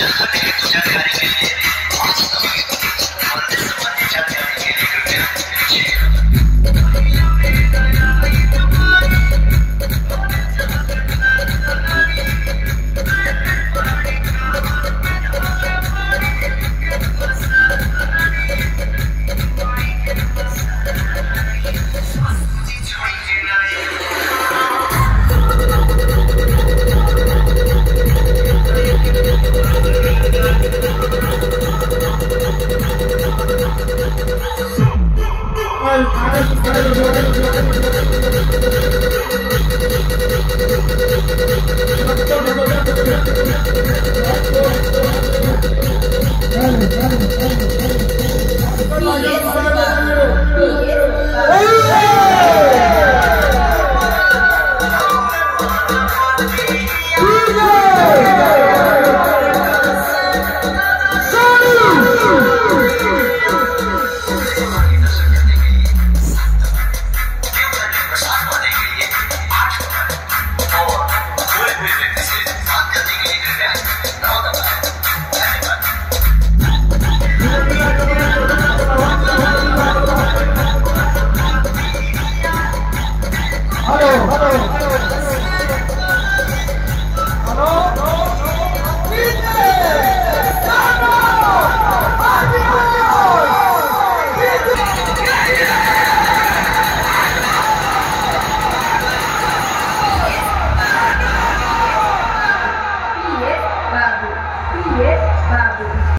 Just a picture, just a picture. Yes,